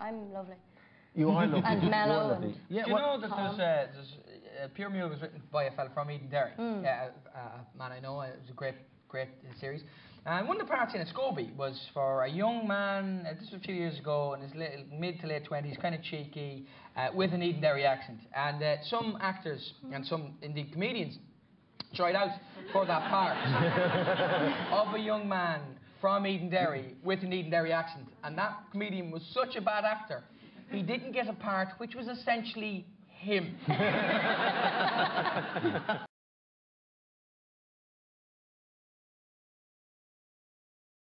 I'm lovely. You are lovely. And You're mellow lovely. and- Yeah, Do you know that there's, uh, there's uh, Pure Mule was written by a fella from Edenderry, yeah, a, a man I know. It was a great, great uh, series. And one of the parts in it, Scobie, was for a young man. Uh, this was a few years ago, in his little, mid to late twenties, kind of cheeky, uh, with an Edenderry accent. And uh, some actors and some indeed comedians tried out for that part of a young man from Edenderry with an Edenderry accent. And that comedian was such a bad actor, he didn't get a part which was essentially him.